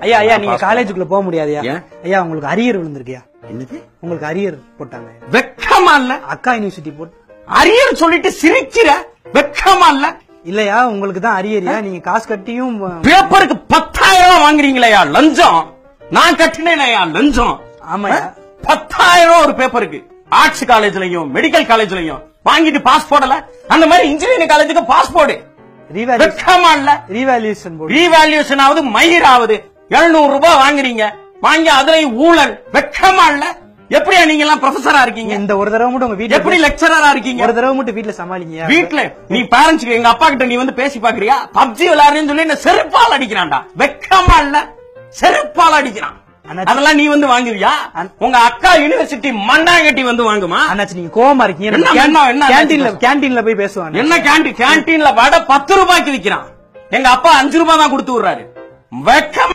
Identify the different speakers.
Speaker 1: ஐயா ஐயா நீங்க காலேஜுக்குள்ள போக முடியாதுயா?
Speaker 2: ஏன்?
Speaker 1: ஐயா உங்களுக்கு அரியர் விழுந்திருக்கியா?
Speaker 2: என்னது?
Speaker 1: உங்களுக்கு அரியர் போட்டாங்க.
Speaker 2: வெக்கமா இல்ல?
Speaker 1: அக்கா யூனிவர்சிட்டி போட்டு
Speaker 2: அரியர் சொல்லிட்டு சிரிக்கிற வெக்கமா இல்ல?
Speaker 1: இல்லையா உங்களுக்கு தான் அரியரியா? நீங்க காசு கட்டியும்
Speaker 2: பேப்பருக்கு பத்தாயிரம் ரூபாய் வாங்குறீங்களேயா லஞ்சம்? நான் கட்டினேயா லஞ்சம்?
Speaker 1: ஆமாய்யா.
Speaker 2: பத்தாயிரம் ரூபாய் ஒரு பேப்பருக்கு. ஆர்ட்ஸ் காலேஜ்லயும் மெடிக்கல் காலேஜ்லயும் வாங்கிட்டு பாஸ் போடல? அந்த மாதிரி இன்ஜினியரிங் காலேஜுக்கு பாஸ் போடு. வெக்கமா இல்ல
Speaker 1: ரீவேல்யூஷன் போர்டு
Speaker 2: ரீவேல்யூஷன் ஆகுது மயிர் ஆகுது எழுநூறு ரூபாய் வாங்குறீங்க. வாங்கி அதுலயும் ஊழல். வெக்கமா இல்ல எப்படியா நீங்க எல்லாம் ப்ரொஃபஸரா இருக்கீங்க?
Speaker 1: இந்த ஒரு தடவை மட்டும் உங்க வீட்டுல
Speaker 2: எப்படி லெக்சரரா இருக்கீங்க?
Speaker 1: ஒரு தடவை மட்டும் வீட்டுல சமாளிங்க.
Speaker 2: வீட்ல. நீ பேரண்ட்ஸ்க்கு எங்க அப்பா கிட்ட நீ வந்து பேசி பாக்குறியா? பப்ஜி விளையாடுறேன்னு சொல்லி என்ன செருப்பால் அடிக்கிறான்டா. வெக்கமா இல்ல செருப்பால் அடிக்கிறான். அதெல்லாம் நீ வந்து வாங்குவியா? உங்க அக்கா யூனிவர்சிட்டி மண்ணாங்கட்டி வந்து வாங்குமா?
Speaker 1: அண்ணாச்சி நீங்க கோவமா இருக்கீங்க.
Speaker 2: என்ன, என்ன,
Speaker 1: கேண்டீன்ல? கேண்டீன்ல போய் பேசுவாங்க
Speaker 2: என்ன கேண்டீன் கேண்டீன்ல வடை பத்து ரூபாய்க்கு விக்கிறான். எங்க அப்பா அஞ்சு ரூபாய் தான் கொடுத்து விடுறாரு. வெக்கம்